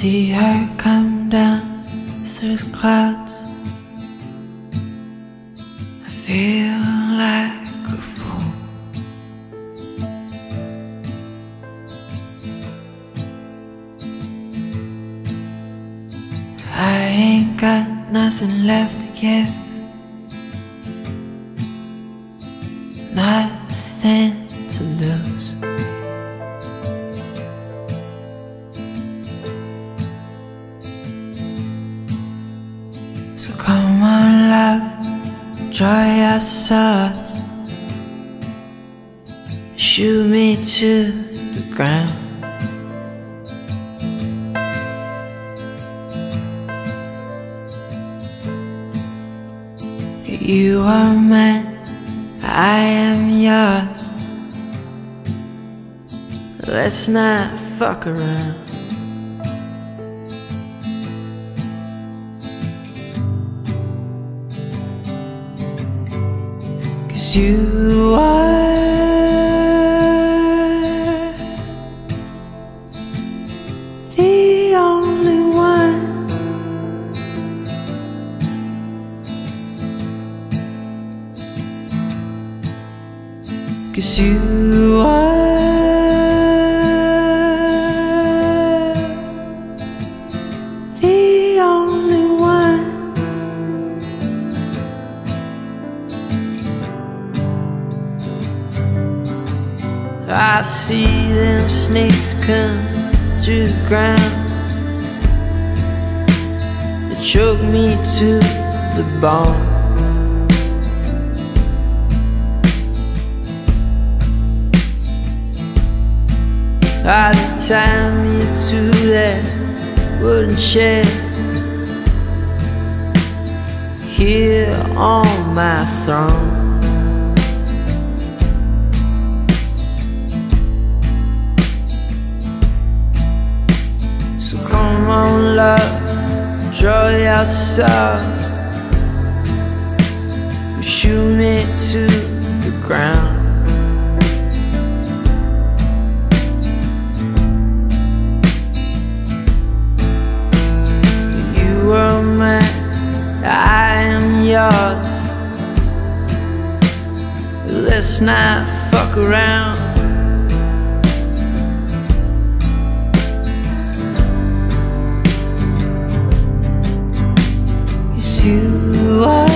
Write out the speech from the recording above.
see her come down through the clouds. I feel like a fool. I ain't got nothing left to give. Nothing So come on, love, draw your swords. Shoot me to the ground. You are mine, I am yours. Let's not fuck around. Cause you are the only one. Cause you are I see them snakes come to the ground. They choke me to the bone. I tie me to that wooden shed here on my throne. Come on, love, draw your swords, shoot me to the ground. You are mine, I am yours. Let's not fuck around. You are